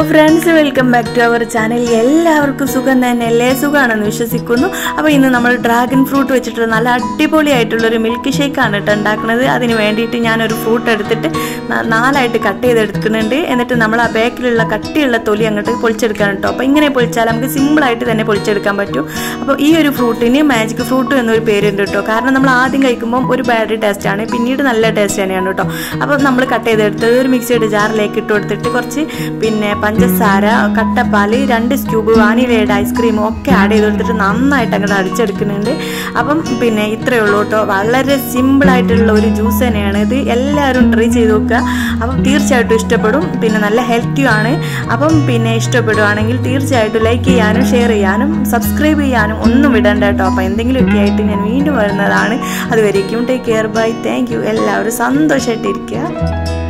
Friends welcome back to our channel എല്ലാവർക്കും സുഖം തന്നെ അല്ലേ? സുഖമാണെന്ന് വിശ്വസിക്കുന്നു. അപ്പോൾ ഇന്ന് നമ്മൾ ഡ്രാഗൺ ഫ്രൂട്ട് വെച്ചിട്ട് നല്ല അടിപൊളിയായിട്ടുള്ളൊരു മിൽക്ക് ഷേക്കാണ് കേട്ടോ ഉണ്ടാക്കുന്നത്. അതിന് വേണ്ടിയിട്ട് ഞാനൊരു ഫ്രൂട്ട് എടുത്തിട്ട് നാലായിട്ട് കട്ട് ചെയ്തെടുക്കുന്നുണ്ട്. എന്നിട്ട് നമ്മൾ ആ ബാക്കിലുള്ള കട്ടിയുള്ള തൊലി അങ്ങോട്ട് പൊളിച്ചെടുക്കാൻ കേട്ടോ. അപ്പോൾ ഇങ്ങനെ പൊളിച്ചാൽ നമുക്ക് സിമ്പിളായിട്ട് തന്നെ പൊളിച്ചെടുക്കാൻ പറ്റും. അപ്പോൾ ഈ ഒരു ഫ്രൂട്ടിന് മാജിക് ഫ്രൂട്ട് എന്നൊരു പേരുണ്ട് കേട്ടോ. കാരണം നമ്മൾ ആദ്യം കഴിക്കുമ്പോൾ ഒരു ബാഡ് ടേസ്റ്റ് ആണ്. പിന്നീട് നല്ല ടേസ്റ്റ് തന്നെയാണ് കേട്ടോ. അപ്പോൾ നമ്മൾ കട്ട് ചെയ്തെടുത്തത് ഒരു മിക്സിയുടെ ജാറിലേക്ക് ഇട്ട് കൊടുത്തിട്ട് കുറച്ച് പിന്നെ പഞ്ചസാര കട്ടപ്പാൽ രണ്ട് സ്ക്യൂബ് വാനിലയുടെ ഐസ്ക്രീമും ഒക്കെ ആഡ് ചെയ്ത് കൊടുത്തിട്ട് നന്നായിട്ട് അങ്ങോട്ട് അടിച്ചെടുക്കുന്നുണ്ട്. അപ്പം പിന്നെ ഇത്രയേ ഉള്ളൂ കേട്ടോ. വളരെ സിമ്പിളായിട്ടുള്ള ഒരു ജ്യൂസ് തന്നെയാണ് ഇത്. എല്ലാവരും ട്രൈ ചെയ്ത് നോക്കുക. അപ്പം തീർച്ചയായിട്ടും ഇഷ്ടപ്പെടും. പിന്നെ നല്ല ഹെൽത്തിയും ആണ്. അപ്പം പിന്നെ ഇഷ്ടപ്പെടുവാണെങ്കിൽ തീർച്ചയായിട്ടും ലൈക്ക് ചെയ്യാനും ഷെയർ ചെയ്യാനും സബ്സ്ക്രൈബ് ചെയ്യാനും ഒന്നും വിടണ്ട കേട്ടോ. അപ്പം എന്തെങ്കിലുമൊക്കെ ആയിട്ട് ഞാൻ വീണ്ടും വരുന്നതാണ്. അതുവരേക്കും ടേക്ക് കെയർ ബൈ താങ്ക് എല്ലാവരും സന്തോഷമായിട്ടിരിക്കുക